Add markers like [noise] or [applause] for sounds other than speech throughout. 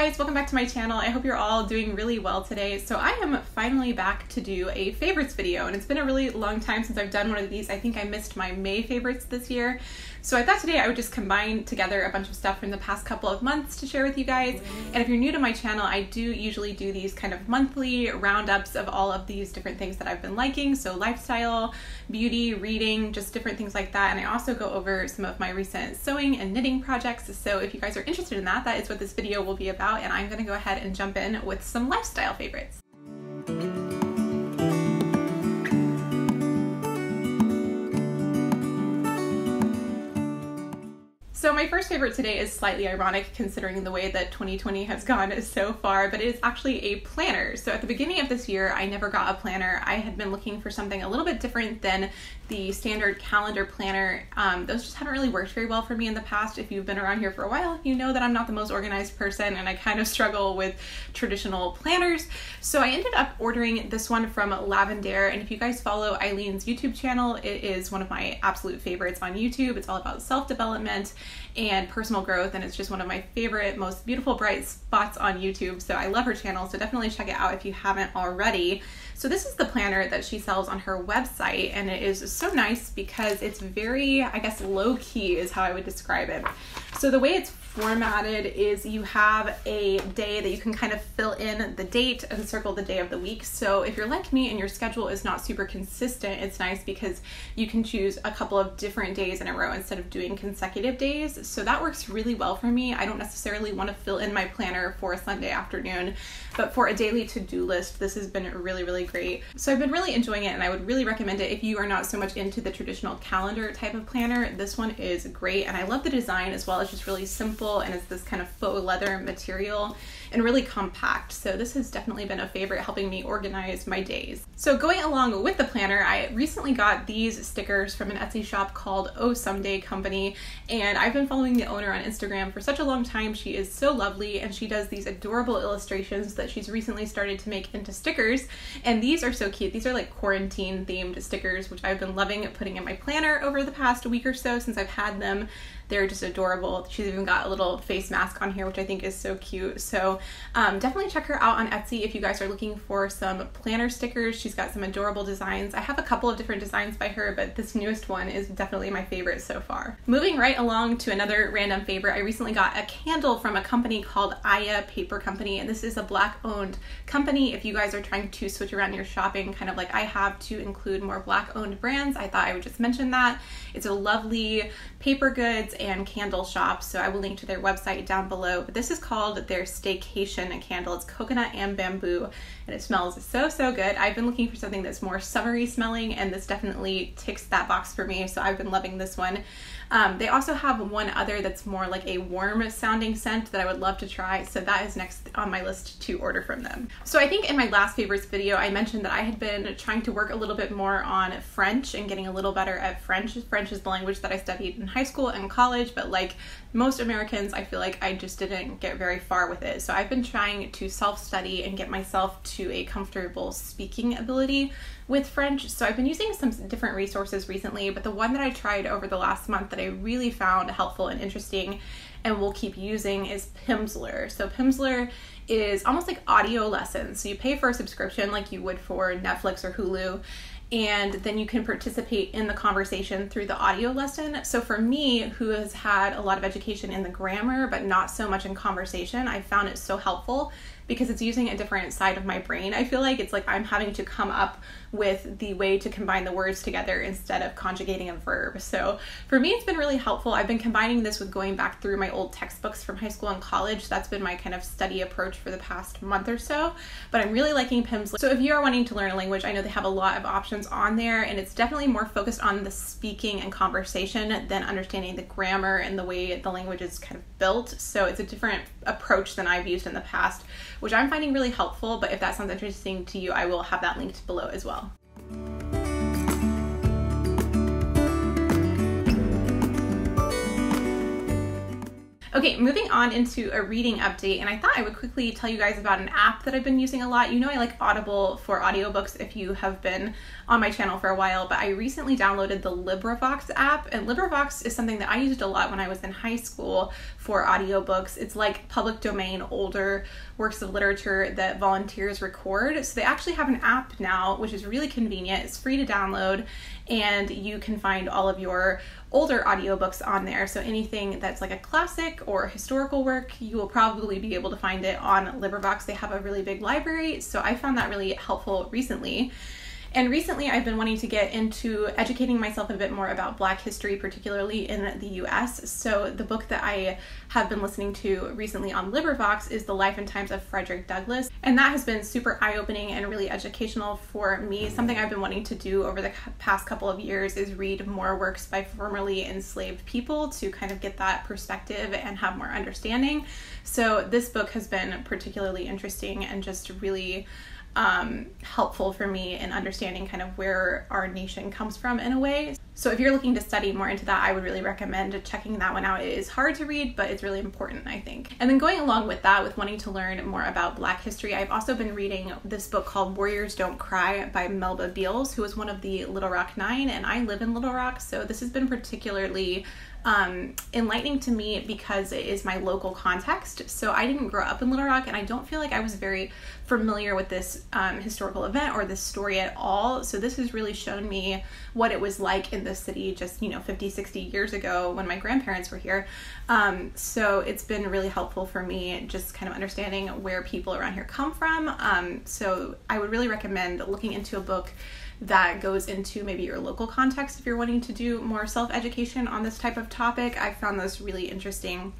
Guys, welcome back to my channel. I hope you're all doing really well today. So I am finally back to do a favorites video and it's been a really long time since I've done one of these. I think I missed my May favorites this year. So I thought today I would just combine together a bunch of stuff from the past couple of months to share with you guys. And if you're new to my channel, I do usually do these kind of monthly roundups of all of these different things that I've been liking. So lifestyle, beauty, reading, just different things like that. And I also go over some of my recent sewing and knitting projects. So if you guys are interested in that, that is what this video will be about. And I'm gonna go ahead and jump in with some lifestyle favorites. So my first favorite today is slightly ironic considering the way that 2020 has gone so far, but it is actually a planner. So at the beginning of this year, I never got a planner. I had been looking for something a little bit different than the standard calendar planner. Um, those just haven't really worked very well for me in the past. If you've been around here for a while, you know that I'm not the most organized person and I kind of [laughs] struggle with traditional planners. So I ended up ordering this one from Lavendaire. And if you guys follow Aileen's YouTube channel, it is one of my absolute favorites on YouTube. It's all about self-development and personal growth and it's just one of my favorite most beautiful bright spots on YouTube so I love her channel so definitely check it out if you haven't already. So this is the planner that she sells on her website and it is so nice because it's very I guess low key is how I would describe it. So the way it's formatted is you have a day that you can kind of fill in the date and circle the day of the week. So if you're like me and your schedule is not super consistent, it's nice because you can choose a couple of different days in a row instead of doing consecutive days. So that works really well for me. I don't necessarily want to fill in my planner for a Sunday afternoon, but for a daily to-do list, this has been really, really great. So I've been really enjoying it and I would really recommend it if you are not so much into the traditional calendar type of planner. This one is great and I love the design as well. It's just really simple and it's this kind of faux leather material and really compact. So this has definitely been a favorite helping me organize my days. So going along with the planner, I recently got these stickers from an Etsy shop called Oh Someday Company and I've been following the owner on Instagram for such a long time. She is so lovely and she does these adorable illustrations that she's recently started to make into stickers and these are so cute. These are like quarantine themed stickers which I've been loving putting in my planner over the past week or so since I've had them. They're just adorable. She's even got a little face mask on here, which I think is so cute. So um, definitely check her out on Etsy if you guys are looking for some planner stickers. She's got some adorable designs. I have a couple of different designs by her, but this newest one is definitely my favorite so far. Moving right along to another random favorite, I recently got a candle from a company called Aya Paper Company, and this is a black owned company. If you guys are trying to switch around your shopping, kind of like I have to include more black owned brands, I thought I would just mention that. It's a lovely paper goods and candle shop, so I will link to their website down below. But this is called their Staycation candle. It's coconut and bamboo, and it smells so, so good. I've been looking for something that's more summery smelling, and this definitely ticks that box for me, so I've been loving this one. Um, they also have one other that's more like a warm sounding scent that I would love to try, so that is next on my list to order from them. So I think in my last favorites video, I mentioned that I had been trying to work a little bit more on French and getting a little better at French. French is the language that I studied in high school and college, but like most Americans, I feel like I just didn't get very far with it. So I've been trying to self study and get myself to a comfortable speaking ability with French. So I've been using some different resources recently, but the one that I tried over the last month that I really found helpful and interesting and will keep using is Pimsleur. So Pimsleur is almost like audio lessons. So you pay for a subscription like you would for Netflix or Hulu and then you can participate in the conversation through the audio lesson. So for me, who has had a lot of education in the grammar but not so much in conversation, I found it so helpful because it's using a different side of my brain. I feel like it's like I'm having to come up with the way to combine the words together instead of conjugating a verb. So for me, it's been really helpful. I've been combining this with going back through my old textbooks from high school and college. That's been my kind of study approach for the past month or so. But I'm really liking Pimsleur. So if you are wanting to learn a language, I know they have a lot of options on there, and it's definitely more focused on the speaking and conversation than understanding the grammar and the way the language is kind of built. So it's a different approach than I've used in the past which I'm finding really helpful. But if that sounds interesting to you, I will have that linked below as well. Okay, moving on into a reading update, and I thought I would quickly tell you guys about an app that I've been using a lot. You know, I like Audible for audiobooks if you have been on my channel for a while, but I recently downloaded the LibriVox app, and LibriVox is something that I used a lot when I was in high school for audiobooks. It's like public domain, older works of literature that volunteers record. So they actually have an app now, which is really convenient. It's free to download, and you can find all of your older audiobooks on there. So anything that's like a classic or historical work, you will probably be able to find it on LibriVox. They have a really big library, so I found that really helpful recently. And recently, I've been wanting to get into educating myself a bit more about Black history, particularly in the US. So, the book that I have been listening to recently on LibriVox is The Life and Times of Frederick Douglass. And that has been super eye opening and really educational for me. Something I've been wanting to do over the past couple of years is read more works by formerly enslaved people to kind of get that perspective and have more understanding. So, this book has been particularly interesting and just really um, helpful for me in understanding kind of where our nation comes from in a way. So if you're looking to study more into that, I would really recommend checking that one out. It is hard to read, but it's really important, I think. And then going along with that, with wanting to learn more about Black history, I've also been reading this book called Warriors Don't Cry by Melba Beals, who is one of the Little Rock Nine, and I live in Little Rock, so this has been particularly um, enlightening to me because it is my local context. So I didn't grow up in Little Rock, and I don't feel like I was very familiar with this um, historical event or this story at all. So this has really shown me what it was like in the city just, you know, 50, 60 years ago when my grandparents were here. Um, so it's been really helpful for me just kind of understanding where people around here come from. Um, so I would really recommend looking into a book that goes into maybe your local context if you're wanting to do more self education on this type of topic. I found this really interesting.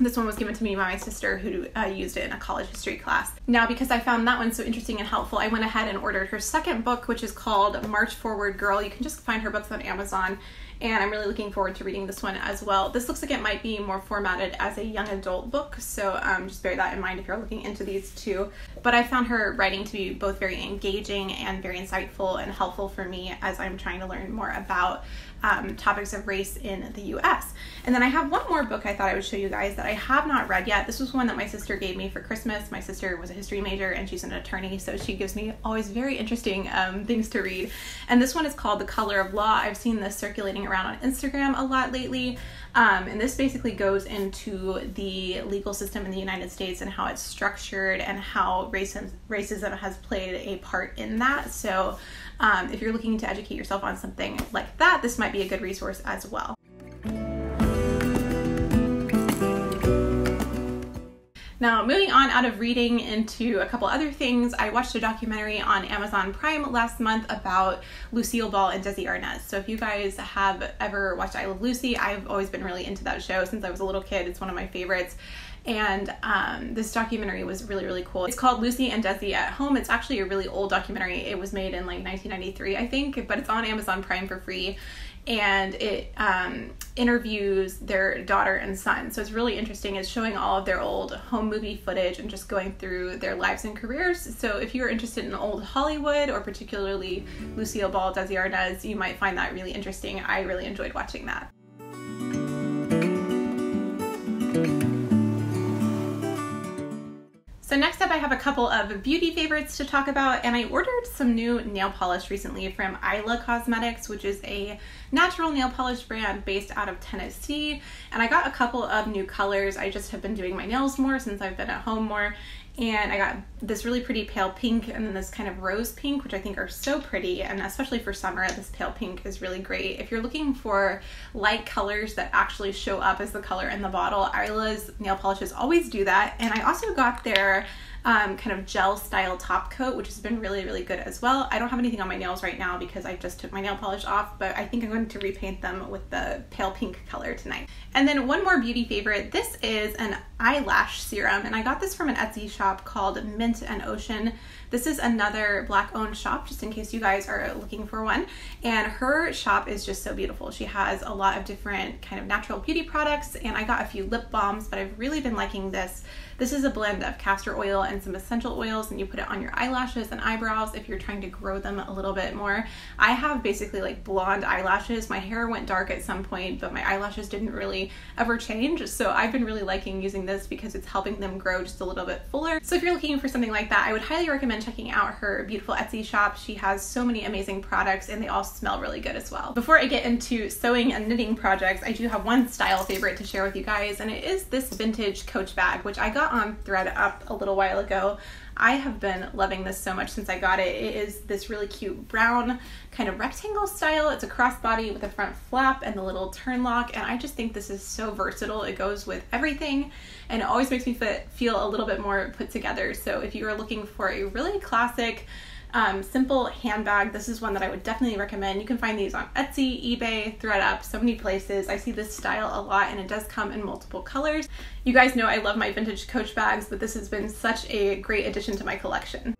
This one was given to me by my sister who uh, used it in a college history class. Now, because I found that one so interesting and helpful, I went ahead and ordered her second book, which is called March Forward Girl. You can just find her books on Amazon and I'm really looking forward to reading this one as well. This looks like it might be more formatted as a young adult book, so um, just bear that in mind if you're looking into these two. But I found her writing to be both very engaging and very insightful and helpful for me as I'm trying to learn more about um, topics of race in the US. And then I have one more book I thought I would show you guys that I have not read yet. This was one that my sister gave me for Christmas. My sister was a history major and she's an attorney, so she gives me always very interesting um, things to read. And this one is called The Color of Law. I've seen this circulating around on Instagram a lot lately. Um, and this basically goes into the legal system in the United States and how it's structured and how racism, racism has played a part in that. So, um, if you're looking to educate yourself on something like that, this might be a good resource as well. Now, moving on out of reading into a couple other things, I watched a documentary on Amazon Prime last month about Lucille Ball and Desi Arnaz. So, if you guys have ever watched I Love Lucy, I've always been really into that show since I was a little kid. It's one of my favorites. And um, this documentary was really, really cool. It's called Lucy and Desi at Home. It's actually a really old documentary. It was made in like 1993, I think, but it's on Amazon Prime for free and it um, interviews their daughter and son. So it's really interesting. It's showing all of their old home movie footage and just going through their lives and careers. So if you're interested in old Hollywood or particularly Lucille Ball, Desi Arnaz, you might find that really interesting. I really enjoyed watching that. Next up I have a couple of beauty favorites to talk about and I ordered some new nail polish recently from Isla Cosmetics which is a natural nail polish brand based out of Tennessee and I got a couple of new colors. I just have been doing my nails more since I've been at home more and I got this really pretty pale pink and then this kind of rose pink which I think are so pretty and especially for summer this pale pink is really great. If you're looking for light colors that actually show up as the color in the bottle, Isla's nail polishes always do that and I also got their um, kind of gel style top coat, which has been really, really good as well. I don't have anything on my nails right now because I just took my nail polish off, but I think I'm going to repaint them with the pale pink color tonight. And then one more beauty favorite. This is an eyelash serum, and I got this from an Etsy shop called Mint and Ocean. This is another black owned shop, just in case you guys are looking for one. And her shop is just so beautiful. She has a lot of different kind of natural beauty products, and I got a few lip balms, but I've really been liking this. This is a blend of castor oil and some essential oils and you put it on your eyelashes and eyebrows if you're trying to grow them a little bit more. I have basically like blonde eyelashes. My hair went dark at some point, but my eyelashes didn't really ever change. So I've been really liking using this because it's helping them grow just a little bit fuller. So if you're looking for something like that, I would highly recommend checking out her beautiful Etsy shop. She has so many amazing products and they all smell really good as well. Before I get into sewing and knitting projects, I do have one style favorite to share with you guys, and it is this vintage Coach bag, which I got on thredUP a little while ago. I have been loving this so much since I got it. It is this really cute brown kind of rectangle style. It's a crossbody with a front flap and the little turn lock, and I just think this is so versatile. It goes with everything, and it always makes me feel a little bit more put together. So if you are looking for a really classic, um, simple handbag. This is one that I would definitely recommend. You can find these on Etsy, eBay, thredUP, so many places. I see this style a lot and it does come in multiple colors. You guys know I love my vintage Coach bags, but this has been such a great addition to my collection.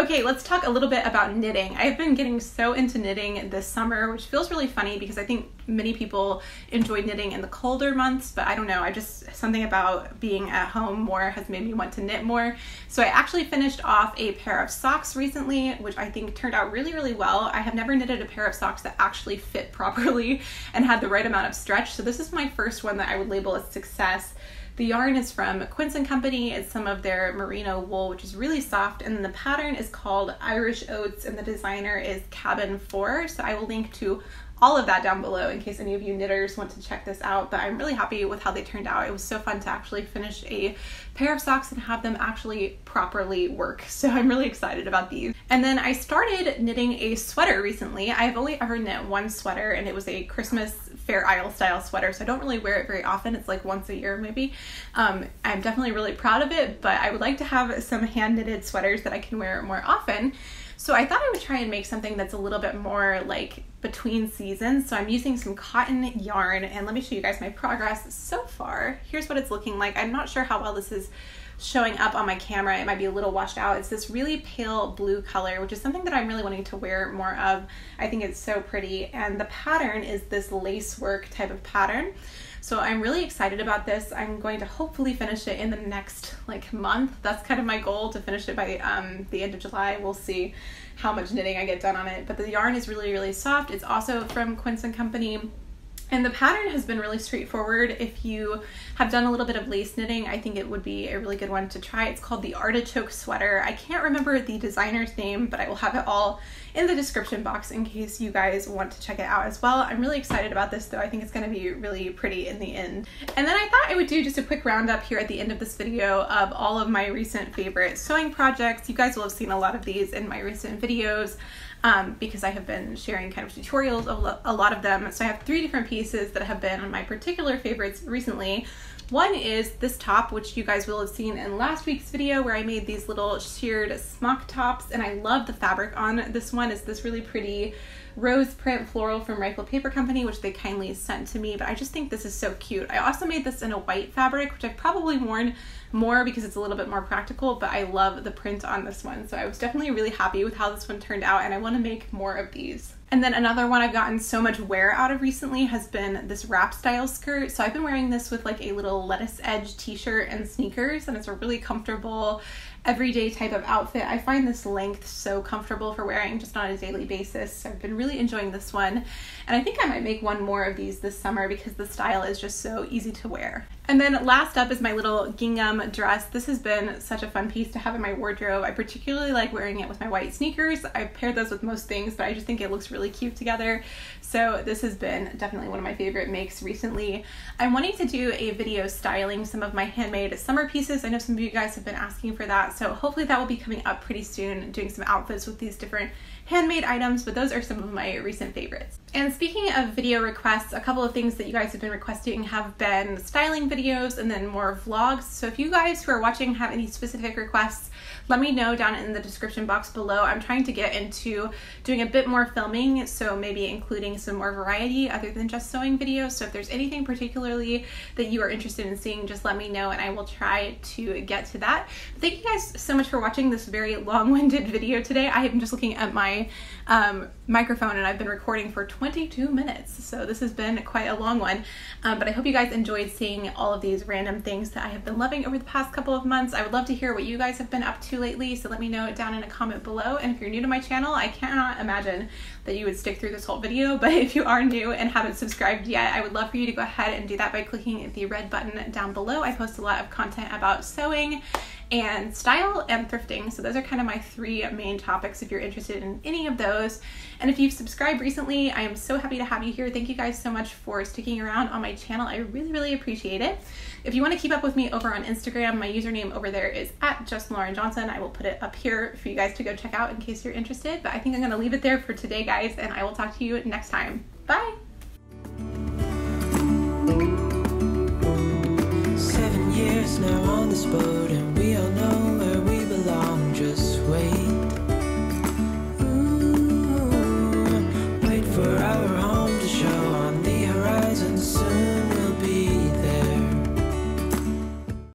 Okay, let's talk a little bit about knitting. I've been getting so into knitting this summer, which feels really funny because I think many people enjoy knitting in the colder months, but I don't know, I just, something about being at home more has made me want to knit more. So I actually finished off a pair of socks recently, which I think turned out really, really well. I have never knitted a pair of socks that actually fit [laughs] properly and had the right amount of stretch. So this is my first one that I would label a success. The yarn is from Quince and Company. It's some of their merino wool, which is really soft. And the pattern is called Irish Oats, and the designer is Cabin 4. So I will link to all of that down below in case any of you knitters want to check this out. But I'm really happy with how they turned out. It was so fun to actually finish a pair of socks and have them actually properly work. [laughs] So I'm really excited about these. And then I started knitting a sweater recently. I've only ever knit one sweater and it was a Christmas Fair Isle style sweater. So I don't really wear it very often. It's like once a year maybe. Um, I'm definitely really proud of it, but I would like to have some hand knitted sweaters that I can wear more often. So I thought I would try and make something that's a little bit more like between seasons. So I'm using some cotton yarn and let me show you guys my progress so far. Here's what it's looking like. I'm not sure how well this is showing up on my camera. It might be a little washed out. It's this really pale blue color, which is something that I'm really wanting to wear more of. I think it's so pretty. And the pattern is this lace work type of pattern. So I'm really excited about this. I'm going to hopefully finish it in the next like month. That's kind of my goal to finish it by um, the end of July. We'll see how much knitting I get done on it. But the yarn is really, really soft. It's also from Quince & Company. And the pattern has been really straightforward. If you have done a little bit of lace knitting, I think it would be a really good one to try. It's called the Artichoke Sweater. I can't remember the designer's name, but I will have it all in the description box in case you guys want to check it out as well. I'm really excited about this though. I think it's going to be really pretty in the end. And then I thought I would do just a quick roundup here at the end of this video of all of my recent favorite sewing projects. You guys will have seen a lot of these in my recent videos um, because I have been sharing kind of tutorials of a lot of them. So I have three different pieces that have been my particular favorites recently. One is this top, which you guys will have seen in last week's video where I made these little sheared smock tops and I love the fabric on this one. It's this really pretty rose print floral from Rifle Paper Company, which they kindly sent to me, but I just think this is so cute. I also made this in a white fabric, which I've probably worn more because it's a little bit more practical, but I love the print on this one. So I was definitely really happy with how this one turned out and I want to make more of these. And then another one I've gotten so much wear out of recently has been this wrap style skirt. So I've been wearing this with like a little lettuce edge t-shirt and sneakers and it's a really comfortable everyday type of outfit. I find this length so comfortable for wearing just on a daily basis. So I've been really enjoying this one. And I think I might make one more of these this summer because the style is just so easy to wear. And then last up is my little gingham dress. This has been such a fun piece to have in my wardrobe. I particularly like wearing it with my white sneakers. I've paired those with most things, but I just think it looks really cute together. So this has been definitely one of my favorite makes recently. I'm wanting to do a video styling some of my handmade summer pieces. I know some of you guys have been asking for that, so hopefully that will be coming up pretty soon, doing some outfits with these different handmade items, but those are some of my recent favorites. And speaking of video requests, a couple of things that you guys have been requesting have been styling videos and then more vlogs. So if you guys who are watching have any specific requests, let me know down in the description box below. I'm trying to get into doing a bit more filming, so maybe including some more variety other than just sewing videos. So if there's anything particularly that you are interested in seeing, just let me know and I will try to get to that. Thank you guys so much for watching this very long-winded [laughs] video today. I am just looking at my um, microphone and I've been recording for 22 minutes. So this has been quite a long one. Um, but I hope you guys enjoyed seeing all of these random things that I have been loving over the past couple of months. I would love to hear what you guys have been up to lately. So let me know down in a comment below. And if you're new to my channel, I cannot imagine that you would stick through this whole video. But [laughs] if you are new and haven't subscribed yet, I would love for you to go ahead and do that by clicking the red button down below. I post a lot of content about sewing and style and thrifting. So those are kind of my three main topics if you're interested in any of those. And if you've subscribed recently, I am so happy to have you here. Thank you guys so much for sticking around on my channel. I really, really appreciate it. If you want to keep up with me over on Instagram, my username over there is at just Lauren Johnson. I will put it up here for you guys to go check out in case you're interested. But I think I'm going to leave it there for today, guys, and I will talk to you next time. Bye. Seven years now on this boat you'll know.